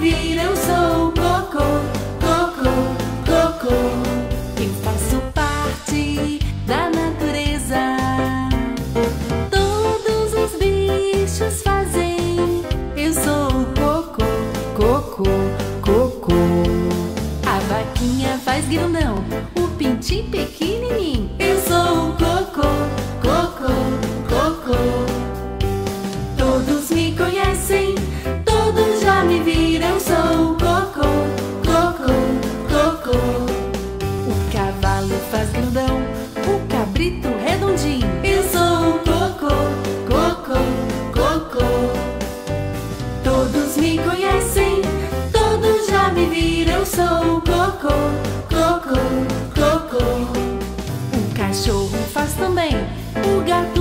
vira, eu sou o cocô, cocô, cocô. Eu faço parte da natureza. Todos os bichos fazem. Eu sou o cocô, cocô, cocô. A vaquinha faz grandão, o pintinho pequenininho. Eu sou o cocô, cachorro faz também, o gato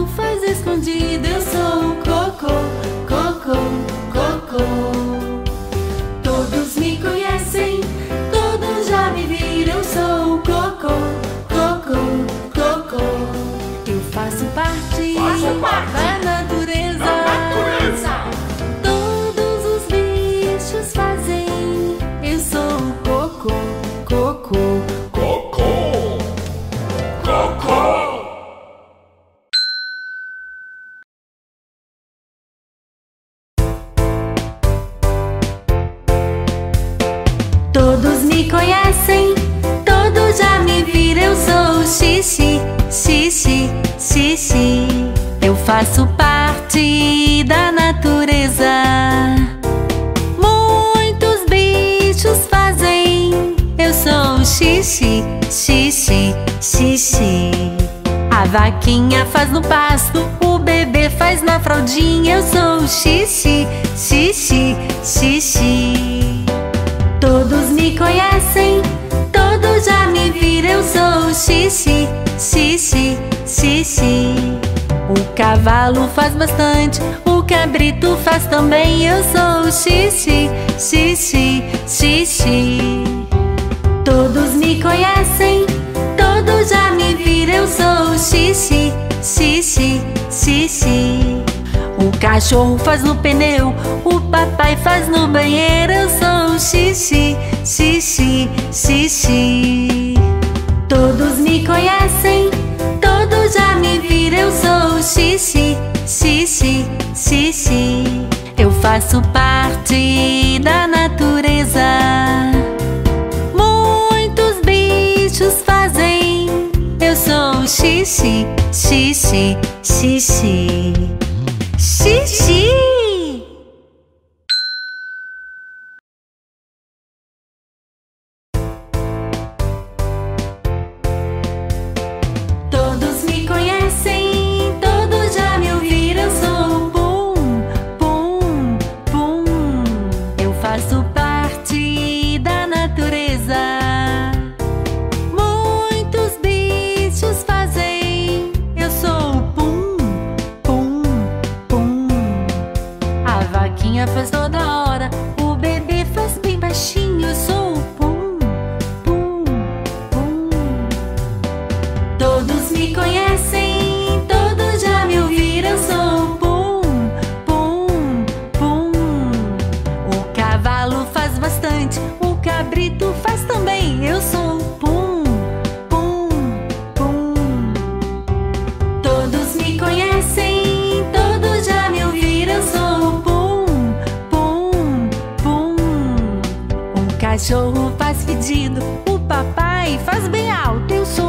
xixi, xixi, xixi. Eu faço parte da natureza. Muitos bichos fazem. Eu sou xixi, xixi, xixi. A vaquinha faz no pasto, o bebê faz na fraldinha. Eu sou xixi, xixi, xixi. Todos me conhecem, O cavalo faz bastante, o cabrito faz também. Eu sou o xixi, xixi, xixi. Todos me conhecem, todos já me viram. Eu sou o xixi, xixi, xixi. O cachorro faz no pneu, o papai faz no banheiro. Eu sou o xixi, xixi, xixi. Todos me conhecem, faço parte da natureza. Eu cachorro faz pedido, o papai faz bem alto. Eu sou